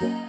you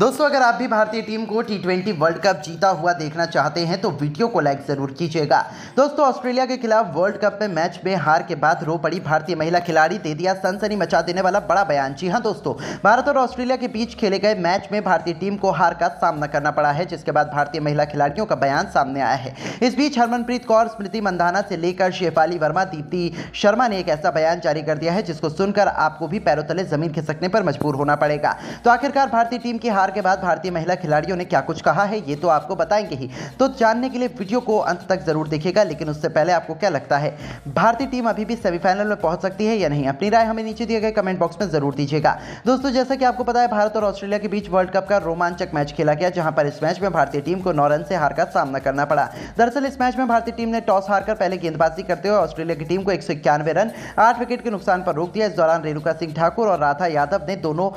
दोस्तों, अगर आप भी भारतीय टीम को टी ट्वेंटी वर्ल्ड कप जीता हुआ देखना चाहते हैं तो वीडियो को लाइक ज़रूर कीजिएगा। दोस्तों, ऑस्ट्रेलिया के खिलाफ वर्ल्ड कप में मैच में हार के बाद रो पड़ी भारतीय महिला खिलाड़ी। दे दिया सनसनी मचा देने वाला बड़ा बयान। जी हाँ दोस्तों, भारत और ऑस्ट्रेलिया के बीच खेले गए मैच में भारतीय टीम को हार का सामना करना पड़ा है, जिसके बाद भारतीय महिला खिलाड़ियों का बयान सामने आया है। इस बीच हरमनप्रीत कौर, स्मृति मंदाना से लेकर शेफाली वर्मा, दीप्ति शर्मा ने एक ऐसा बयान जारी कर दिया है, जिसको सुनकर आपको भी पैरों तले ज़मीन खिसकने पर मजबूर होना पड़ेगा। तो आखिरकार भारतीय टीम की हार के बाद भारतीय महिला खिलाड़ियों ने क्या कुछ कहा है, ये तो आपको बताएँगे ही। तो जानने के लिए वीडियो को अंत तक ज़रूर देखिएगा, लेकिन उससे पहले आपको क्या लगता है, भारतीय टीम अभी भी सेमीफाइनल में पहुँच सकती है या नहीं? अपनी राय हमें नीचे दिए गए कमेंट बॉक्स में ज़रूर दीजिएगा। दोस्तों, जैसा कि आपको पता है, भारत और ऑस्ट्रेलिया के बीच वर्ल्ड कप का रोमांचक मैच खेला गया, जहाँ पर इस मैच में भारतीय टीम को नौ रन से हार का सामना करना पड़ा। दरअसल, इस मैच में भारतीय टीम ने टॉस हारकर पहले गेंदबाजी करते हुए ऑस्ट्रेलिया की टीम को एक रन, आठ विकेट के नुकसान पर रोक दिया। इस दौरान रेणुका सिंह ठाकुर और राधा यादव ने दोनों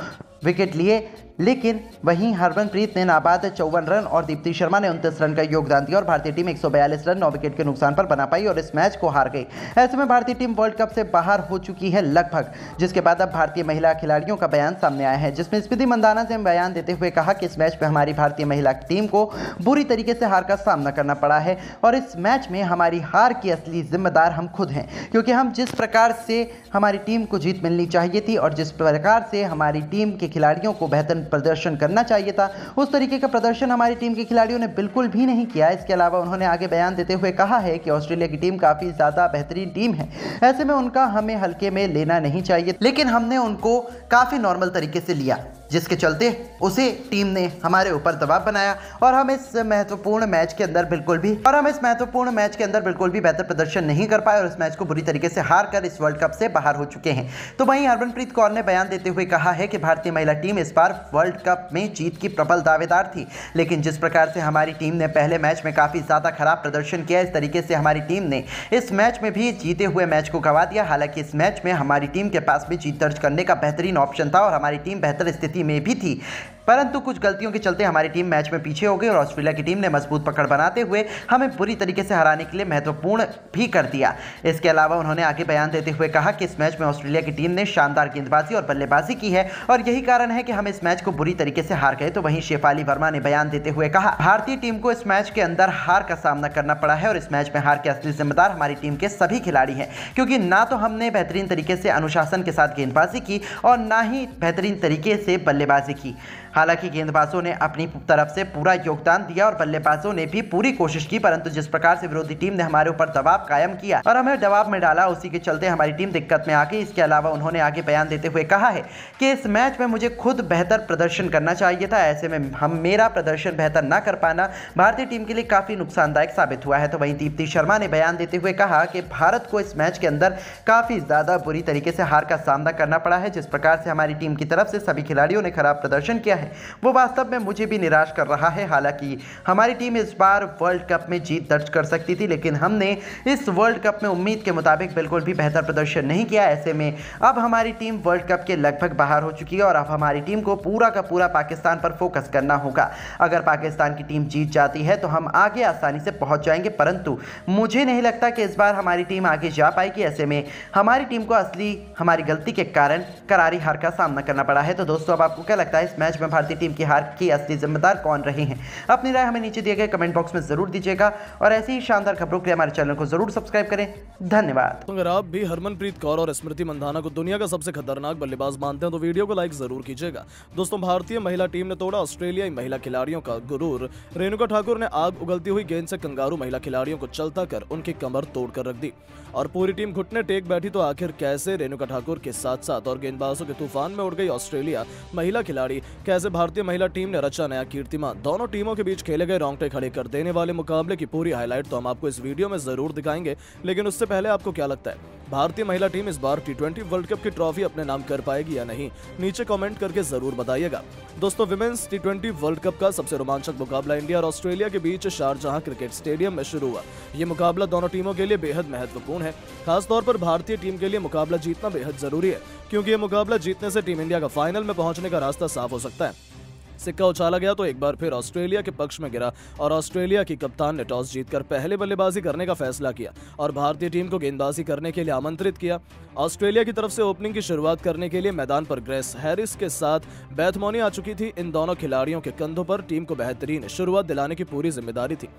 विकेट लिए, लेकिन वहीं हरमनप्रीत ने नाबाद चौवन रन और दीप्ति शर्मा ने उनतीस रन का योगदान दिया और भारतीय टीम 142 रन, नौ विकेट के नुकसान पर बना पाई और इस मैच को हार गई। ऐसे में भारतीय टीम वर्ल्ड कप से बाहर हो चुकी है लगभग, जिसके बाद अब भारतीय महिला खिलाड़ियों का बयान सामने आया है, जिसमें स्मृति मंदाना से बयान देते हुए कहा कि इस मैच में हमारी भारतीय महिला टीम को बुरी तरीके से हार का सामना करना पड़ा है और इस मैच में हमारी हार की असली जिम्मेदार हम खुद हैं, क्योंकि हम जिस प्रकार से हमारी टीम को जीत मिलनी चाहिए थी और जिस प्रकार से हमारी टीम के खिलाड़ियों को बेहतर प्रदर्शन करना चाहिए था। उस तरीके का प्रदर्शन हमारी टीम के खिलाड़ियों ने बिल्कुल भी नहीं किया। इसके अलावा उन्होंने आगे बयान देते हुए कहा है कि ऑस्ट्रेलिया की टीम काफ़ी ज़्यादा बेहतरीन टीम है। ऐसे में उनका हमें हल्के में लेना नहीं चाहिए, लेकिन हमने उनको काफ़ी नॉर्मल तरीके से लिया। जिसके चलते उसे टीम ने हमारे ऊपर दबाव बनाया और हम इस महत्वपूर्ण मैच के अंदर बिल्कुल भी, और हम इस महत्वपूर्ण मैच के अंदर बिल्कुल भी बेहतर प्रदर्शन नहीं कर पाए और इस मैच को बुरी तरीके से हार कर इस वर्ल्ड कप से बाहर हो चुके हैं। तो वहीं हरमनप्रीत कौर ने बयान देते हुए कहा है कि भारतीय महिला टीम इस बार वर्ल्ड कप में जीत की प्रबल दावेदार थी, लेकिन जिस प्रकार से हमारी टीम ने पहले मैच में काफ़ी ज़्यादा खराब प्रदर्शन किया, इस तरीके से हमारी टीम ने इस मैच में भी जीते हुए मैच को गवा दिया। हालाँकि इस मैच में हमारी टीम के पास भी जीत दर्ज करने का बेहतरीन ऑप्शन था और हमारी टीम बेहतर स्थिति में भी थी। परंतु कुछ गलतियों के चलते हमारी टीम मैच में पीछे हो गई और ऑस्ट्रेलिया की टीम ने मज़बूत पकड़ बनाते हुए हमें बुरी तरीके से हराने के लिए महत्वपूर्ण भी कर दिया। इसके अलावा उन्होंने आगे बयान देते हुए कहा कि इस मैच में ऑस्ट्रेलिया की टीम ने शानदार गेंदबाजी और बल्लेबाजी की है और यही कारण है कि हम इस मैच को बुरी तरीके से हार गए तो वहीं शेफाली वर्मा ने बयान देते हुए कहा, भारतीय टीम को इस मैच के अंदर हार का सामना करना पड़ा है और इस मैच में हार के असली जिम्मेदार हमारी टीम के सभी खिलाड़ी हैं, क्योंकि ना तो हमने बेहतरीन तरीके से अनुशासन के साथ गेंदबाजी की और ना ही बेहतरीन तरीके से बल्लेबाजी की। हालाँकि गेंदबाजों ने अपनी तरफ़ से पूरा योगदान दिया और बल्लेबाजों ने भी पूरी कोशिश की, परंतु जिस प्रकार से विरोधी टीम ने हमारे ऊपर दबाव कायम किया और हमें दबाव में डाला, उसी के चलते हमारी टीम दिक्कत में आ गई। इसके अलावा उन्होंने आगे बयान देते हुए कहा है कि इस मैच में मुझे खुद बेहतर प्रदर्शन करना चाहिए था। ऐसे में हम मेरा प्रदर्शन बेहतर न कर पाना भारतीय टीम के लिए काफ़ी नुकसानदायक साबित हुआ है। तो वहीं दीप्ति शर्मा ने बयान देते हुए कहा कि भारत को इस मैच के अंदर काफ़ी ज़्यादा बुरी तरीके से हार का सामना करना पड़ा है, जिस प्रकार से हमारी टीम की तरफ़ से सभी खिलाड़ियों ने खराब प्रदर्शन किया है। वो वास्तव में मुझे भी निराश कर रहा है, हालाँकि हमारी टीम इस बार वर्ल्ड कप में जीत दर्ज कर सकती थी, लेकिन हमने इस वर्ल्ड कप में उम्मीद के मुताबिक बिल्कुल भी बेहतर प्रदर्शन नहीं किया। ऐसे में अब हमारी टीम वर्ल्ड कप के लगभग बाहर हो चुकी है और अब हमारी टीम को पूरा का पूरा पाकिस्तान पर फोकस करना होगा। अगर पाकिस्तान की टीम जीत जाती है तो हम आगे आसानी से पहुँच जाएँगे, परंतु मुझे नहीं लगता कि इस बार हमारी टीम आगे जा पाएगी। ऐसे में हमारी टीम को असली, हमारी गलती के कारण करारी हार का सामना करना पड़ा है। तो दोस्तों, अब आपको क्या लगता है इस मैच में भारतीय टीम की हार की असली जिम्मेदार कौन रहे हैं? अपनी राय हमें नीचे दिए गए कमेंट बॉक्स में ज़रूर दीजिएगा और ऐसी ही शानदार खबरों के लिए हमारे चैनल को ज़रूर सब्सक्राइब करें। धन्यवाद। अगर आप भी हरमनप्रीत कौर और स्मृति मंधाना को दुनिया का सबसे खतरनाक बल्लेबाज मानते हैं तो वीडियो को लाइक ज़रूर कीजिएगा। दोस्तों, भारतीय महिला टीम ने तोड़ा ऑस्ट्रेलियाई महिला खिलाड़ियों का गुरूर। रेणुका ठाकुर ने आग उगलती हुई गेंद से कंगारू महिला खिलाड़ियों को चलता कर उनकी कमर तोड़कर रख दी। और पूरी टीम घुटने टेक बैठी तो आखिर कैसे रेणुका ठाकुर के साथ साथ और गेंदबाजों के तूफ़ान में उड़ गई ऑस्ट्रेलिया महिला खिलाड़ी? कैसे भारतीय महिला टीम ने रचा नया कीर्तिमान। दोनों टीमों के बीच खेले गए रोंगटे खड़े कर देने वाले मुकाबले की पूरी हाईलाइट तो हम आपको इस वीडियो में ज़रूर दिखाएँगे, लेकिन उससे पहले आपको क्या लगता है? भारतीय महिला टीम इस बार टी वर्ल्ड कप की ट्रॉफी अपने नाम कर पाएगी या नहीं, नीचे कमेंट करके ज़रूर बताइएगा। दोस्तों विमेंस टी वर्ल्ड कप का सबसे रोमांचक मुकाबला इंडिया और ऑस्ट्रेलिया के बीच शारजहां क्रिकेट स्टेडियम में शुरू हुआ। ये मुकाबला दोनों टीमों के लिए बेहद महत्वपूर्ण है। खासतौर पर भारतीय टीम के लिए मुकाबला जीतना बेहद ज़रूरी है, क्योंकि ये मुकाबला जीतने से टीम इंडिया का फाइनल में पहुँचने का रास्ता साफ़ हो सकता है। सिक्का उछाला गया तो एक बार फिर ऑस्ट्रेलिया के पक्ष में गिरा और ऑस्ट्रेलिया की कप्तान ने टॉस जीतकर पहले बल्लेबाजी करने का फैसला किया और भारतीय टीम को गेंदबाजी करने के लिए आमंत्रित किया। ऑस्ट्रेलिया की तरफ़ से ओपनिंग की शुरुआत करने के लिए मैदान पर ग्रेस हैरिस के साथ बैथमोनी आ चुकी थी। इन दोनों खिलाड़ियों के कंधों पर टीम को बेहतरीन शुरुआत दिलाने की पूरी ज़िम्मेदारी थी।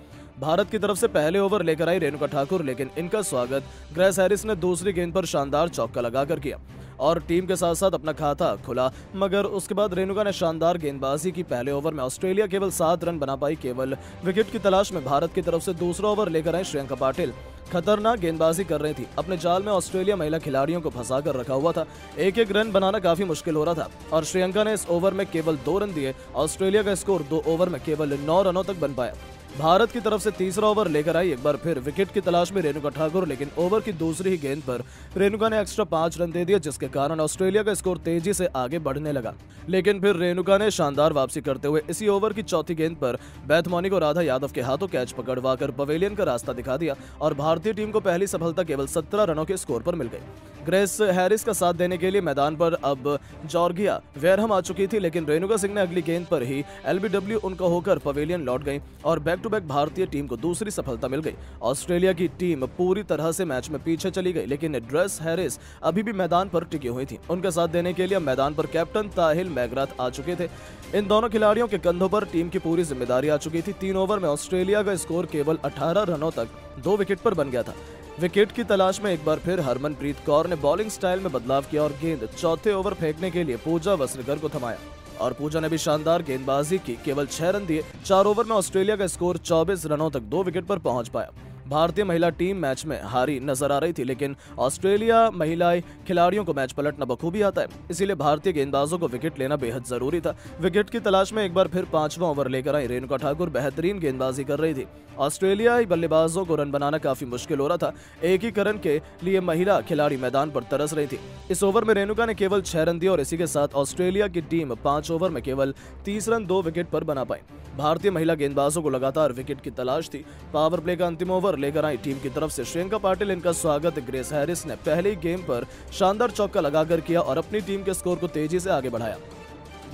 भारत की तरफ़ से पहले ओवर लेकर आई रेणुका ठाकुर, लेकिन इनका स्वागत ग्रेस हैरिस ने दूसरी गेंद पर शानदार चौका लगाकर किया। और टीम के साथ साथ अपना खाता खुला। मगर उसके बाद रेणुका ने शानदार गेंदबाजी की पहले ओवर में ऑस्ट्रेलिया केवल सात रन बना पाई, केवल विकेट की तलाश में भारत की तरफ़ से दूसरा ओवर लेकर आए श्रियंका पाटिल। खतरनाक गेंदबाजी कर रही थी। अपने जाल में ऑस्ट्रेलिया महिला खिलाड़ियों को फंसा कर रखा हुआ था। एक एक रन बनाना काफ़ी मुश्किल हो रहा था और श्रियंका ने इस ओवर में केवल दो रन दिए। ऑस्ट्रेलिया का स्कोर दो ओवर में केवल नौ रनों तक बन पाया। भारत की तरफ़ से तीसरा ओवर लेकर आई, एक बार फिर विकेट की तलाश में रेणुका ठाकुर, लेकिन ओवर की दूसरी ही गेंद पर रेणुका ने एक्स्ट्रा पाँच रन दे दिए, जिसके कारण ऑस्ट्रेलिया का स्कोर तेज़ी से आगे बढ़ने लगा। लेकिन फिर रेणुका ने शानदार वापसी करते हुए इसी ओवर की चौथी गेंद पर बैथमोनी को राधा यादव के हाथों कैच पकड़वा कर पवेलियन का रास्ता दिखा दिया और भारतीय टीम को पहली सफलता केवल सत्रह रनों के स्कोर पर मिल गई। ग्रेस हैरिस का साथ देने के लिए मैदान पर अब जॉर्गिया वेरहम आ चुकी थी, लेकिन रेणुका सिंह ने अगली गेंद पर ही एलबीडब्ल्यू उनका होकर पवेलियन लौट गई और बैक टू बैक भारतीय टीम को दूसरी सफलता मिल गई। ऑस्ट्रेलिया की टीम पूरी तरह से मैच में पीछे चली गई, लेकिन ड्रेस हैरिस अभी भी मैदान पर टिकी हुई थी। उनका साथ देने के लिए मैदान पर कैप्टन ताहिल मैगरात आ चुके थे। इन दोनों खिलाड़ियों के कंधों पर टीम की पूरी ज़िम्मेदारी आ चुकी थी। तीन ओवर में ऑस्ट्रेलिया का स्कोर केवल 18 रनों तक दो विकेट पर बन गया था। विकेट की तलाश में एक बार फिर हरमनप्रीत कौर ने बॉलिंग स्टाइल में बदलाव किया और गेंद चौथे ओवर फेंकने के लिए पूजा वस्त्रकर को थमाया। और पूजा ने भी शानदार गेंदबाजी की, केवल छह रन दिए। चार ओवर में ऑस्ट्रेलिया का स्कोर 24 रनों तक दो विकेट पर पहुँच पाया। भारतीय महिला टीम मैच में हारी नज़र आ रही थी, लेकिन ऑस्ट्रेलिया महिलाएँ खिलाड़ियों को मैच पलटना बखूबी आता है। इसीलिए भारतीय गेंदबाजों को विकेट लेना बेहद ज़रूरी था। विकेट की तलाश में एक बार फिर पांचवा ओवर लेकर आई रेणुका ठाकुर, बेहतरीन गेंदबाजी कर रही थी। ऑस्ट्रेलियाई बल्लेबाजों को रन बनाना काफ़ी मुश्किल हो रहा था। एकीकरण के लिए महिला खिलाड़ी मैदान पर तरस रही थी। इस ओवर में रेणुका ने केवल छह रन दिए और इसी के साथ ऑस्ट्रेलिया की टीम पाँच ओवर में केवल तीस रन दो विकेट पर बना पाई। भारतीय महिला गेंदबाजों को लगातार विकेट की तलाश थी। पावर प्ले का अंतिम ओवर लेकर आई टीम की तरफ़ से श्रियंका पाटिल, इनका स्वागत। ग्रेस हैरिस ने पहले गेम पर शानदार चौका लगाकर किया और अपनी टीम के स्कोर को तेज़ी से आगे बढ़ाया।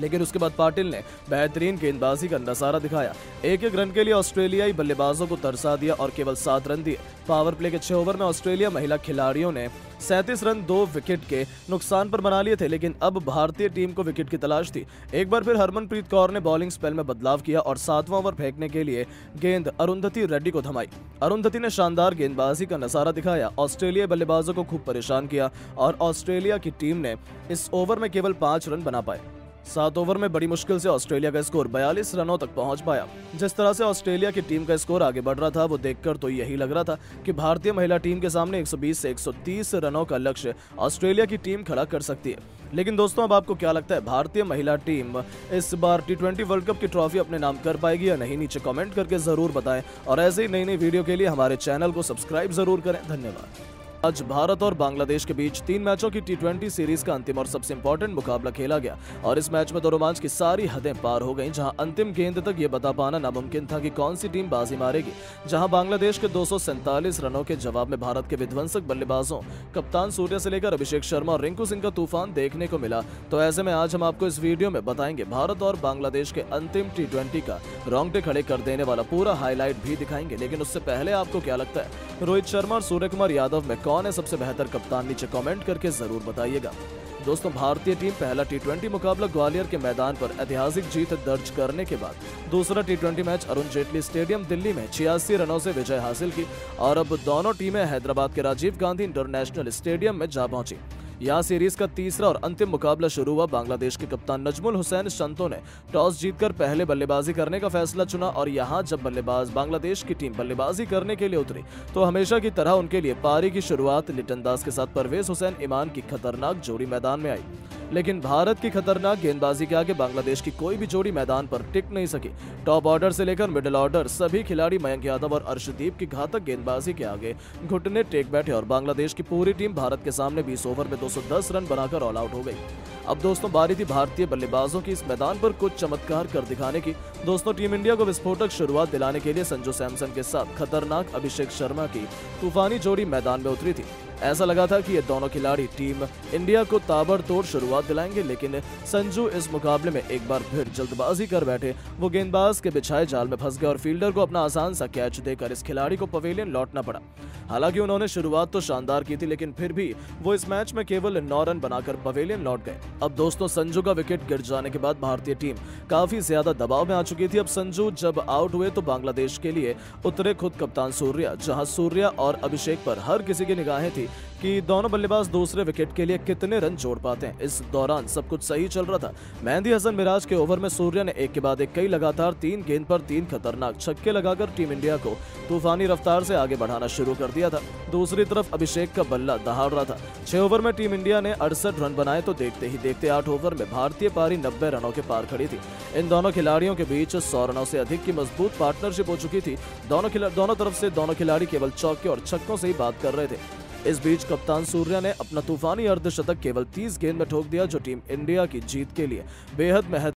लेकिन उसके बाद पाटिल ने बेहतरीन गेंदबाजी का नज़ारा दिखाया। एक एक रन के लिए ऑस्ट्रेलियाई बल्लेबाजों को तरसा दिया और केवल सात रन दिए। पावर प्ले के छह ओवर में ऑस्ट्रेलिया महिला खिलाड़ियों ने सैंतीस रन, दो विकेट के नुकसान पर बना लिए थे, लेकिन अब भारतीय टीम को विकेट की तलाश थी। एक बार फिर हरमनप्रीत कौर ने बॉलिंग स्पेल में बदलाव किया और सातवां ओवर फेंकने के लिए गेंद अरुंधति रेड्डी को थमाई। अरुंधति ने शानदार गेंदबाजी का नज़ारा दिखाया। ऑस्ट्रेलिया बल्लेबाजों को खूब परेशान किया और ऑस्ट्रेलिया की टीम ने इस ओवर में केवल पाँच रन बना पाए। सात ओवर में बड़ी मुश्किल से ऑस्ट्रेलिया का स्कोर 42 रनों तक पहुँच पाया। जिस तरह से ऑस्ट्रेलिया की टीम का स्कोर आगे बढ़ रहा था, वो देखकर तो यही लग रहा था कि भारतीय महिला टीम के सामने 120 से 130 रनों का लक्ष्य ऑस्ट्रेलिया की टीम खड़ा कर सकती है। लेकिन दोस्तों, अब आपको क्या लगता है, भारतीय महिला टीम इस बार टी वर्ल्ड कप की ट्रॉफी अपने नाम कर पाएगी या नहीं? नीचे कमेंट करके ज़रूर बताएँ। और ऐसे ही नई नई वीडियो के लिए हमारे चैनल को सब्सक्राइब ज़रूर करें। धन्यवाद। आज भारत और बांग्लादेश के बीच तीन मैचों की टी सीरीज़ का अंतिम और सबसे इंपॉर्टेंट मुकाबला खेला गया और इस मैच में तो रोमांच की सारी हदें पार हो गईं, जहाँ अंतिम गेंद तक ये बता पाना नामुमकिन था कि कौन सी टीम बाजी मारेगी, जहाँ बांग्लादेश के दो सौ सैंतालीस रनों के जवाब में भारत के विध्वंसक बल्लेबाजों कप्तान सूर्य से लेकर अभिषेक शर्मा और रिंकू सिंह का तूफ़ान देखने को मिला। तो ऐसे में आज हम आपको इस वीडियो में बताएँगे, भारत और बांग्लादेश के अंतिम टी का रोंगटे खड़े कर देने वाला पूरा हाईलाइट भी दिखाएँगे, लेकिन उससे पहले आपको क्या लगता है? रोहित शर्मा और सूर्य कुमार यादव में कौन है सबसे बेहतर कप्तान, नीचे कमेंट करके ज़रूर बताइएगा। दोस्तों, भारतीय टीम पहला टी मुकाबला ग्वालियर के मैदान पर ऐतिहासिक जीत दर्ज करने के बाद दूसरा T match Arun Jaitley stadium, Delhi में छियासी रनों से विजय हासिल की और अब दोनों टीमें हैदराबाद के राजीव गांधी इंटरनेशनल स्टेडियम में जा पहुँची। यहाँ सीरीज़ का तीसरा और अंतिम मुकाबला शुरू हुआ। बांग्लादेश के कप्तान नजमुल हुसैन संतो ने टॉस जीतकर पहले बल्लेबाजी करने का फैसला चुना और यहाँ जब बल्लेबाज बांग्लादेश की टीम बल्लेबाजी करने के लिए उतरी तो हमेशा की तरह उनके लिए पारी की शुरुआत लिटन दास के साथ परवेज हुसैन ईमान की खतरनाक जोड़ी मैदान में आई। लेकिन भारत की खतरनाक गेंदबाजी के आगे बांग्लादेश की कोई भी जोड़ी मैदान पर टिक नहीं सकी। टॉप ऑर्डर से लेकर मिडिल ऑर्डर, सभी खिलाड़ी मयंक यादव और अर्शदीप की घातक गेंदबाजी के आगे घुटने टेक बैठे और बांग्लादेश की पूरी टीम भारत के सामने 20 ओवर में 210 रन बनाकर ऑल आउट हो गई। अब दोस्तों, बारी थी भारतीय बल्लेबाजों की इस मैदान पर कुछ चमत्कार कर दिखाने की। दोस्तों, टीम इंडिया को विस्फोटक शुरुआत दिलाने के लिए संजू सैमसन के साथ खतरनाक अभिषेक शर्मा की तूफानी जोड़ी मैदान में उतरी थी। ऐसा लगा था कि ये दोनों खिलाड़ी टीम इंडिया को ताबड़तोड़ शुरुआत दिलाएँगे, लेकिन संजू इस मुकाबले में एक बार फिर जल्दबाजी कर बैठे। वो गेंदबाज के बिछाए जाल में फंस गए और फील्डर को अपना आसान सा कैच देकर इस खिलाड़ी को पवेलियन लौटना पड़ा। हालाँकि उन्होंने शुरुआत तो शानदार की थी, लेकिन फिर भी वो इस मैच में केवल नौ रन बनाकर पवेलियन लौट गए। अब दोस्तों, संजू का विकेट गिर जाने के बाद भारतीय टीम काफ़ी ज़्यादा दबाव में आ चुकी थी। अब संजू जब आउट हुए तो बांग्लादेश के लिए उतरे खुद कप्तान सूर्या, जहाँ सूर्या और अभिषेक पर हर किसी की निगाहें थी। कि दोनों बल्लेबाज दूसरे विकेट के लिए कितने रन जोड़ पाते हैं। इस दौरान सब कुछ सही चल रहा था। मेहंदी हसन मिराज के ओवर में सूर्या ने एक के बाद एक कई लगातार तीन गेंद पर तीन खतरनाक छक्के लगाकर टीम इंडिया को तूफानी रफ्तार से आगे बढ़ाना शुरू कर दिया था। दूसरी तरफ़ अभिषेक का बल्ला दहाड़ रहा था। छह ओवर में टीम इंडिया ने अड़सठ रन बनाए तो देखते ही देखते आठ ओवर में भारतीय पारी नब्बे रनों के पार खड़ी थी। इन दोनों खिलाड़ियों के बीच सौ रनों से अधिक की मज़बूत पार्टनरशिप हो चुकी थी। दोनों दोनों तरफ़ से दोनों खिलाड़ी केवल चौके और छक्कों से ही बात कर रहे थे। इस बीच कप्तान सूर्या ने अपना तूफानी अर्धशतक केवल 30 गेंद में ठोक दिया, जो टीम इंडिया की जीत के लिए बेहद महत्व